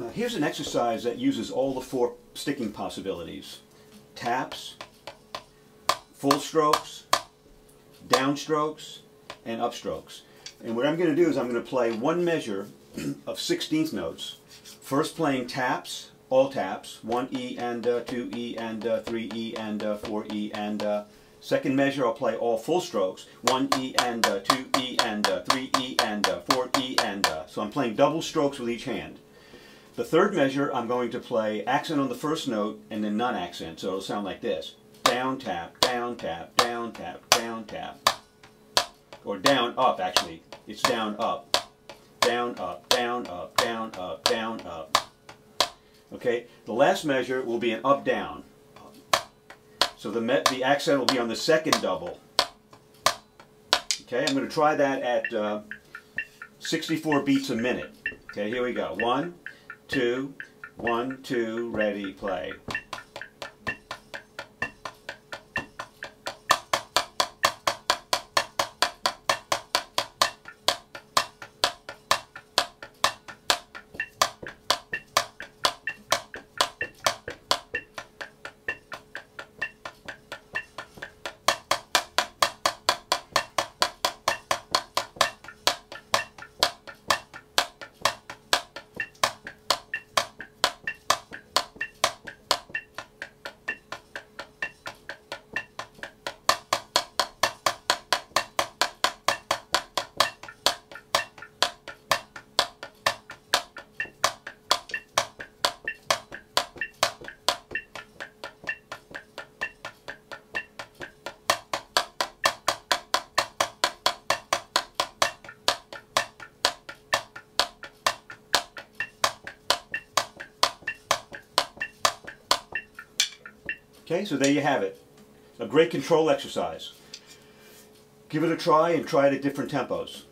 Uh, here's an exercise that uses all the four sticking possibilities. Taps, full strokes, downstrokes, and upstrokes. And what I'm going to do is I'm going to play one measure of 16th notes. First playing taps, all taps, 1E and uh, 2E and uh, 3E and uh, 4E and uh, second measure I'll play all full strokes, 1E and 2E uh, and 3E and 4E uh, and so I'm playing double strokes with each hand. The third measure, I'm going to play accent on the first note and then non-accent, so it'll sound like this. Down, tap, down, tap, down, tap, down, tap. Or down, up, actually. It's down, up. Down, up, down, up, down, up, down, up. Okay, the last measure will be an up, down. So the, the accent will be on the second double. Okay, I'm going to try that at uh, 64 beats a minute. Okay, here we go. One, two, one, two, ready, play. Okay, so there you have it. A great control exercise. Give it a try and try it at different tempos.